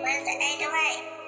Wednesday night.